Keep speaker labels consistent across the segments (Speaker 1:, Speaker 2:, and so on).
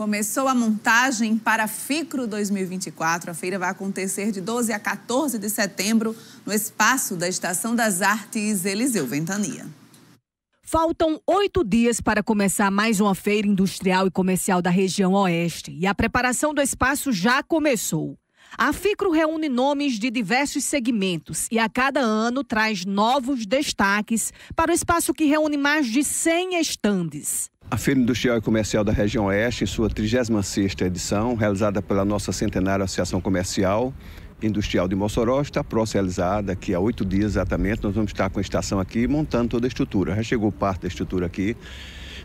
Speaker 1: Começou a montagem para a FICRO 2024. A feira vai acontecer de 12 a 14 de setembro no espaço da Estação das Artes Eliseu Ventania.
Speaker 2: Faltam oito dias para começar mais uma feira industrial e comercial da região Oeste e a preparação do espaço já começou. A FICRO reúne nomes de diversos segmentos e a cada ano traz novos destaques para o espaço que reúne mais de 100 estandes.
Speaker 3: A Feira Industrial e Comercial da Região Oeste, em sua 36ª edição, realizada pela nossa centenária Associação Comercial Industrial de Mossoró, está procealizada daqui a oito dias exatamente. Nós vamos estar com a estação aqui montando toda a estrutura. Já chegou parte da estrutura aqui.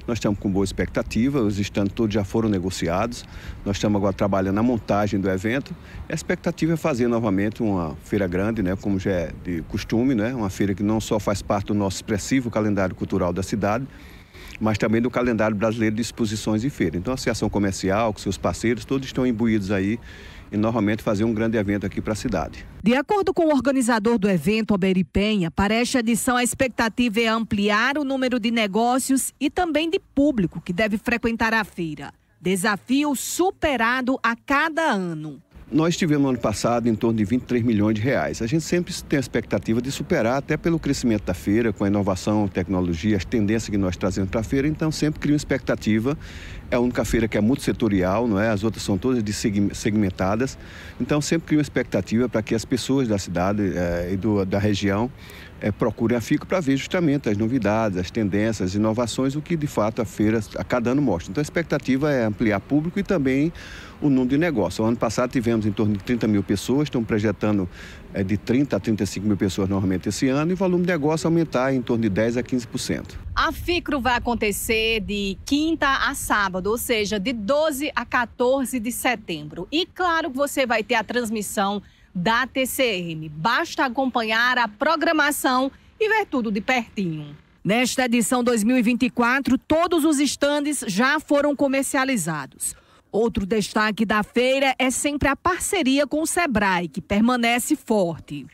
Speaker 3: Nós estamos com boa expectativa, os estandes todos já foram negociados. Nós estamos agora trabalhando na montagem do evento. A expectativa é fazer novamente uma feira grande, né, como já é de costume, né, uma feira que não só faz parte do nosso expressivo calendário cultural da cidade, mas também do calendário brasileiro de exposições e feiras. Então a Associação Comercial, com seus parceiros, todos estão imbuídos aí e novamente fazer um grande evento aqui para a cidade.
Speaker 2: De acordo com o organizador do evento, Alberi Penha, para esta edição a expectativa é ampliar o número de negócios e também de público que deve frequentar a feira. Desafio superado a cada ano.
Speaker 3: Nós tivemos ano passado em torno de 23 milhões de reais. A gente sempre tem a expectativa de superar, até pelo crescimento da feira, com a inovação, tecnologia, as tendências que nós trazemos para a feira, então sempre cria uma expectativa. É a única feira que é multissetorial, não é? As outras são todas segmentadas. Então sempre cria uma expectativa para que as pessoas da cidade é, e do, da região é, procurem a FICO para ver justamente as novidades, as tendências, as inovações, o que de fato a feira a cada ano mostra. Então a expectativa é ampliar público e também o número de negócios. O ano passado tivemos em torno de 30 mil pessoas, estão projetando é, de 30 a 35 mil pessoas normalmente esse ano e o volume de negócio aumentar em torno de 10 a 15%.
Speaker 2: A FICRO vai acontecer de quinta a sábado, ou seja, de 12 a 14 de setembro. E claro que você vai ter a transmissão da TCM. Basta acompanhar a programação e ver tudo de pertinho. Nesta edição 2024, todos os estandes já foram comercializados. Outro destaque da feira é sempre a parceria com o Sebrae, que permanece forte.